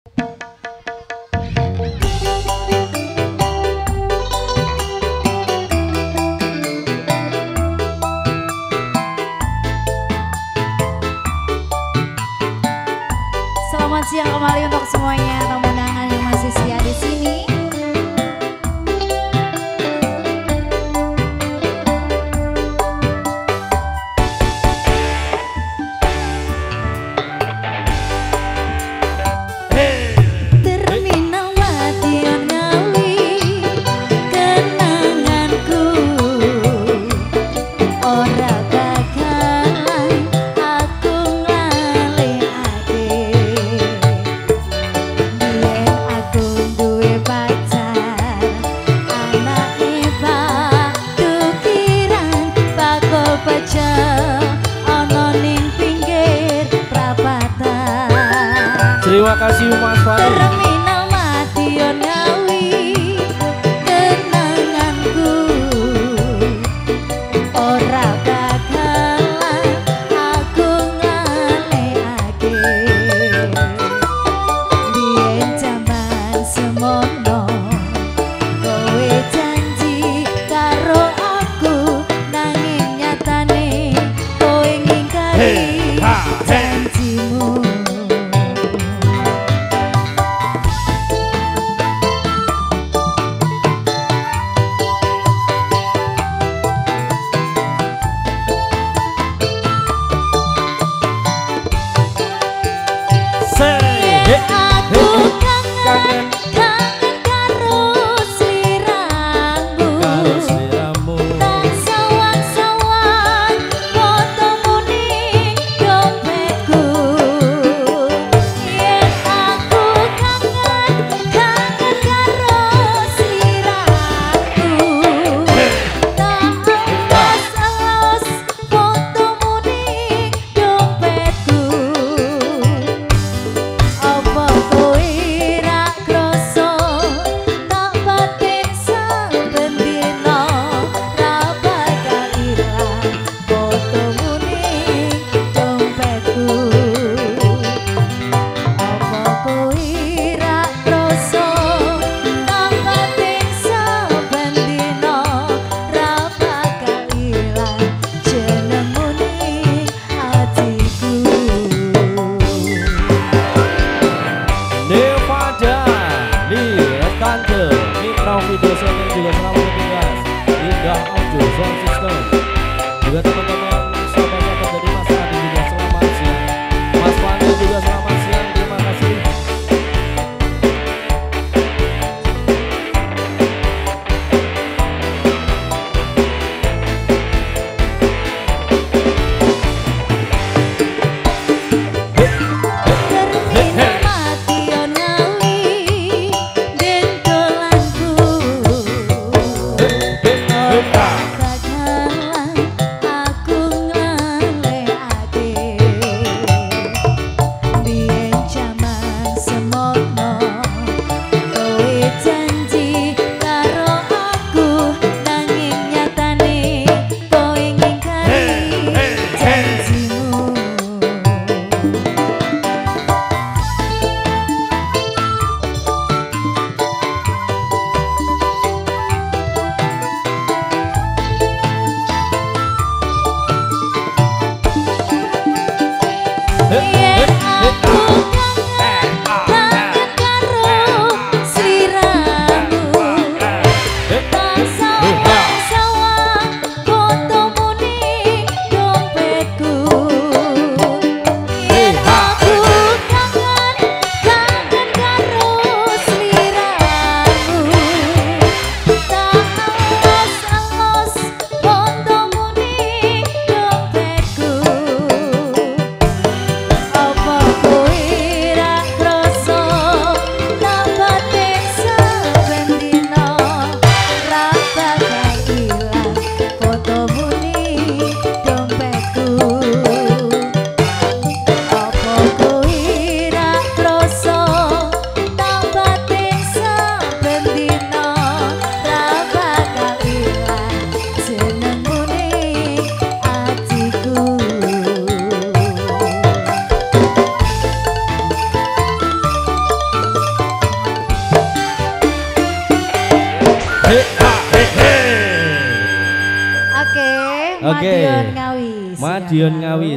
Selamat siang kembali untuk semuanya. Terima kasih Mas Fahri. Devada di Kanjeng Mikro Video Shooting juga selamat? Oke. Madiun Ngawi. Madiun Ngawi